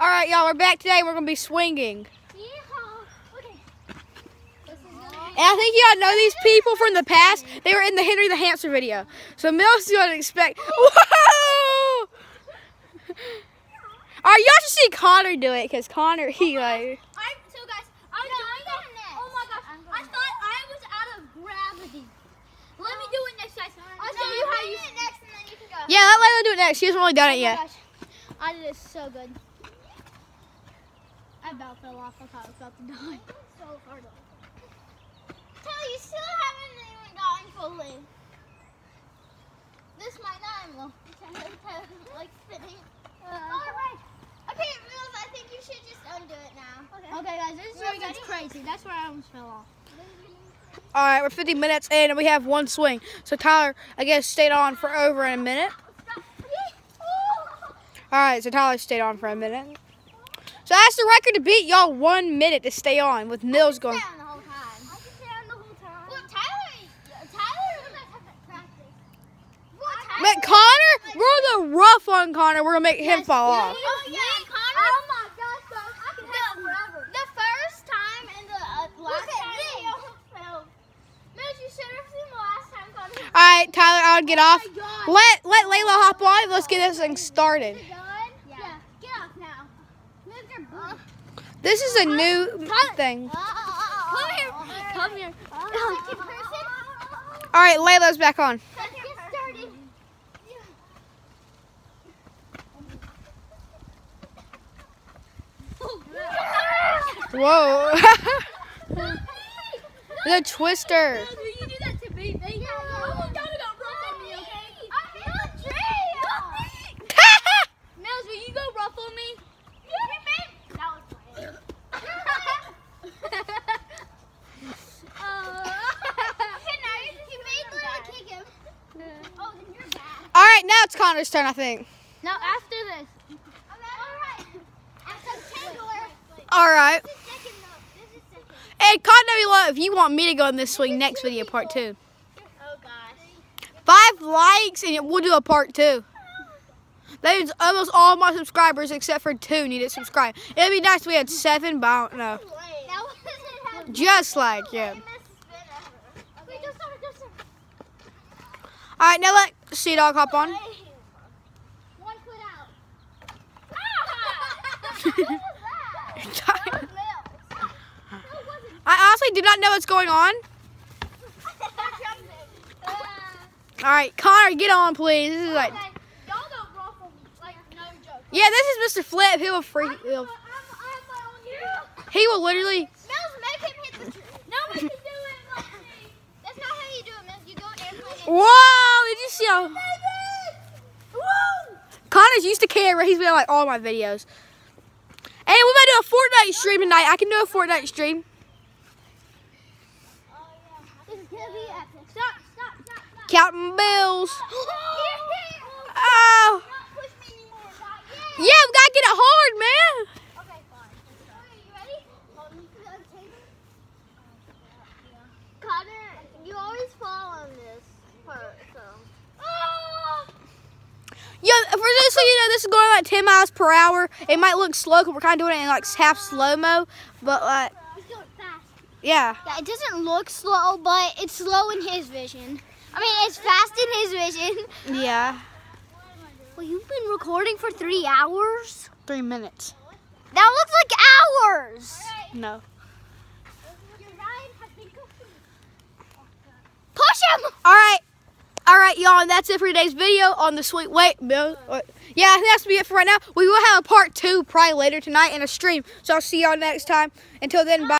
All right, y'all, we're back today. We're gonna be swinging. Yeehaw. Okay. This is gonna And I think y'all know these people from the past. They were in the Henry the Hamster video. So Mills is gonna expect. Whoa! All right, y'all should see Connor do it because Connor he oh like. I so guys, I'm doing that. Oh my gosh, I thought I was out of gravity. Let me do it next, guys. I'll show you how you it next, and then you can go. Yeah, let Layla do it next. She hasn't really done it Oh my yet. gosh, I did it so good. I about fell off. I thought I was about to die. So hard. Tell you still haven't even gotten fully. This might not end well. like spinning. Uh, All right. Okay, Mills, I think you should just undo it now. Okay. Okay, guys, this is where it gets crazy. That's where I almost fell off. All right, we're 50 minutes in and we have one swing. So Tyler, I guess, stayed on for over a minute. All right, so Tyler stayed on for a minute. So that's the record to beat y'all one minute to stay on with Mills going. Stay on the whole time. I can stay on the whole time. Well, Tyler, Tyler, you guys haven't practiced. Well, Tyler, But Connor, we're the rough on Connor. We're gonna make him fall off. Oh yeah, Connor. Oh my gosh, guys, I can the, forever. The first time and the uh, last time we almost failed. Mills, you should have seen the last time Connor. All right, Tyler, I'll get off. Oh my gosh. Let let Layla hop on. Let's get this thing started. Done? Yeah. Get off now. Move your butt. This is a new thing. Come here. Come here. All right, Layla's back on. Let's get started. Whoa. the twister you do that to me? Yeah. Oh my god, it got rough on me, okay? I'm in a tree. Mills, will you go ruffle me? That was funny. uh, okay, now you, you made Lila kick him. Oh, then you're bad. All right, now it's Connor's turn, I think. No, after this. Alright. After Tangler. All right. This is second though. This is second. And Connor, if you want me to go in this swing next video, part two. Oh gosh. Five likes and we'll do a part two. That means almost all my subscribers except for two need to subscribe. It'd be nice if we had seven, but I don't know. That wasn't happening. Just like, yeah. All right, now let Sea Dog hop on. One foot out. What was that? That was Mills. No, it wasn't. I honestly do not know what's going on. Uh, All right, Connor, get on, please. This is like, okay. Y'all don't ruffle, like, no joke. yeah, this is Mr. Flip. He will freak. He'll, I'm, I have my own here. he will literally. Mills, make him hit the tree. No one oh can do it like me. That's not how you do it, Mills. You go in airplane. Whoa! Did you see how Woo! Connor's used to camera? He's been on, like all my videos. Hey, we might do a Fortnite stream tonight. I can do a Fortnite stream. Oh, yeah. This is gonna be epic. Stop, stop, stop, stop. Counting bills. oh. Oh. Not push me anymore, not Yeah, we gotta get it hard, man. Okay, fine. Okay, you ready? Hold me to the table. Connor, you always fall on this part, so. Oh! Yo, for this, so you know, this is going like 10 miles per hour. It might look slow because we're kind of doing it in like half slow mo, but like, He's going fast. yeah. Yeah, it doesn't look slow, but it's slow in his vision. I mean, it's fast in his vision. Yeah. Well, you've been recording for three hours? Three minutes. That looks like hours. No. Push him! All right. All right, y'all, and that's it for today's video on the sweet. Wait. Yeah, I think that's be it for right now. We will have a part two probably later tonight in a stream. So I'll see y'all next time. Until then, bye.